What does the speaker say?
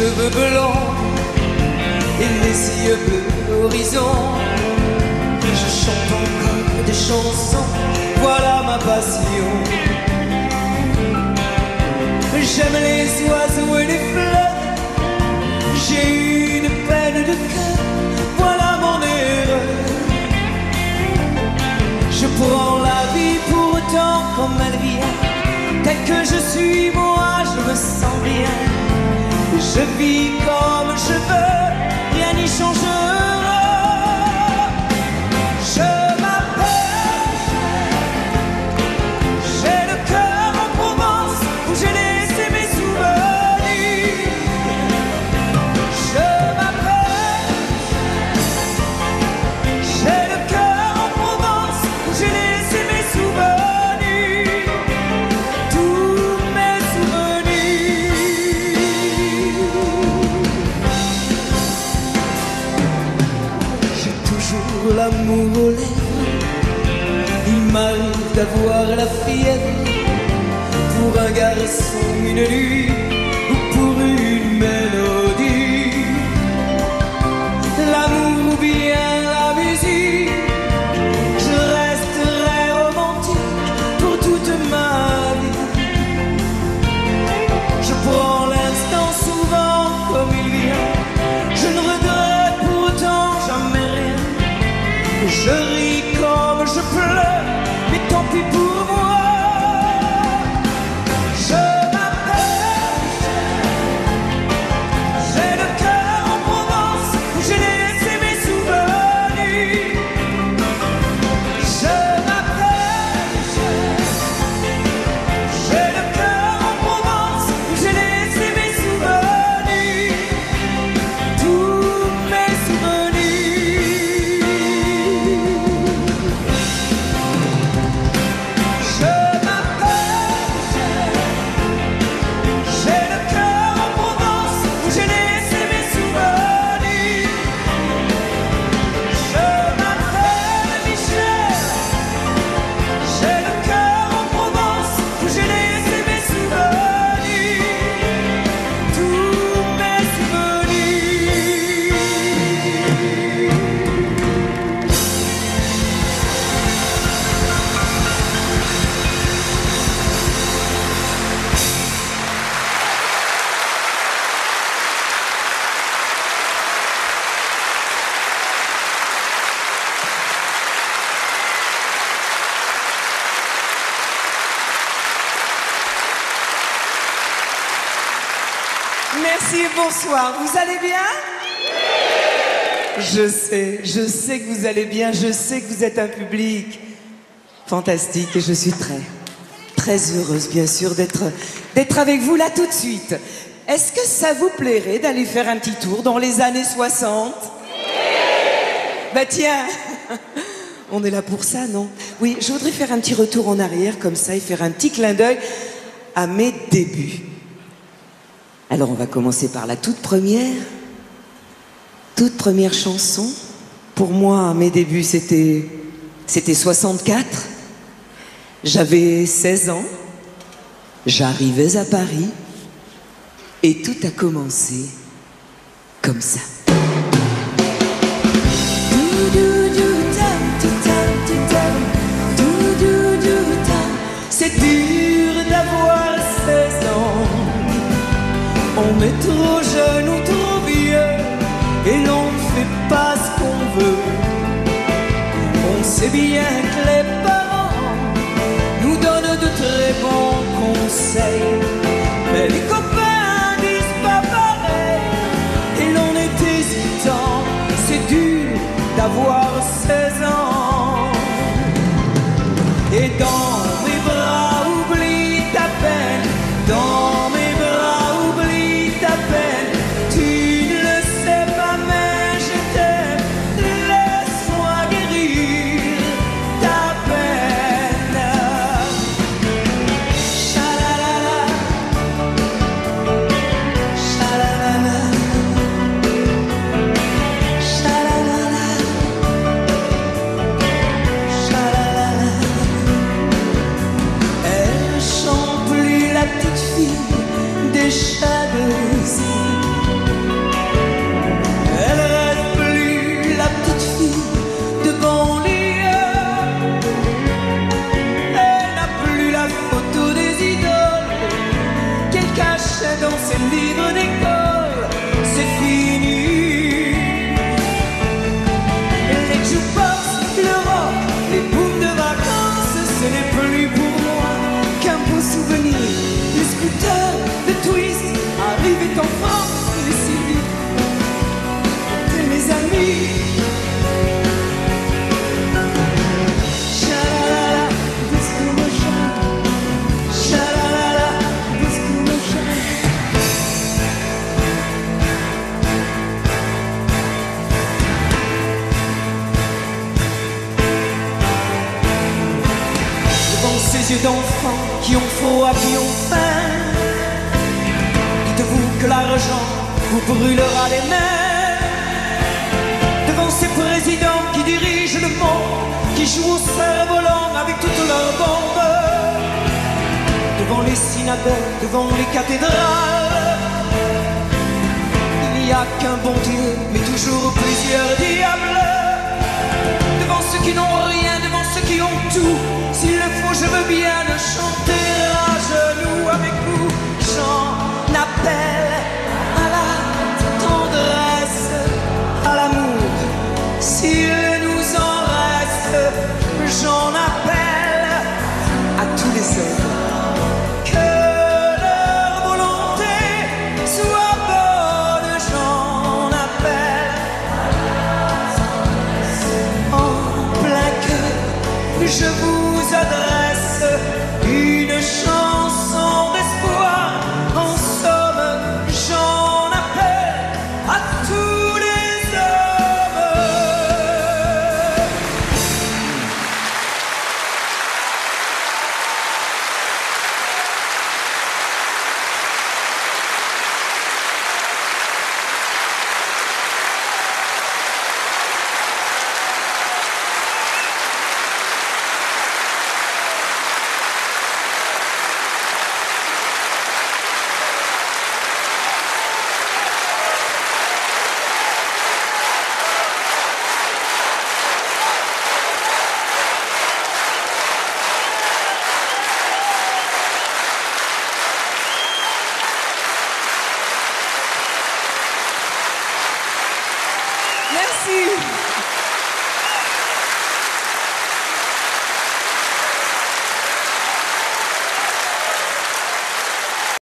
cheveux blancs et les yeux bleus horizon. Je chante encore des chansons, voilà ma passion. Je vis comme je veux, l'amour. Il m'arrive d'avoir la fièvre pour un garçon, une nuit Je ris comme je pleure, Merci bonsoir. Vous allez bien? Je sais, je sais que vous allez bien, je sais que vous êtes un public fantastique et je suis très, très heureuse bien sûr d'être, d'être avec vous là tout de suite. Est-ce que ça vous plairait d'aller faire un petit tour dans les années 60 Bah tiens, on est là pour ça, non? Oui, je voudrais faire un petit retour en arrière comme ça et faire un petit clin d'œil à mes débuts. Alors on va commencer par la toute première. Toute première chanson. Pour moi, mes débuts, c'était c'était 64. J'avais 16 ans. J'arrivais à Paris. Et tout a commencé comme ça. Bien que les parents nous donnent de très bons conseils, mais les copains disent pas pareil et l'on est hésitant. C'est dur d'avoir 16 ans. Et dans d'enfants qui ont froid, qui ont faim, dites-vous que l'argent vous brûlera les mains. Devant ces présidents qui dirigent le monde, qui jouent au cerf-volant avec toutes leurs bombes. Devant les synagogues, devant les cathédrales. Il n'y a qu'un bon Dieu, S'il nous en reste, j'en appelle à tous les hommes. Que leur volonté soit bonne, j'en appelle en plein cœur. Je vous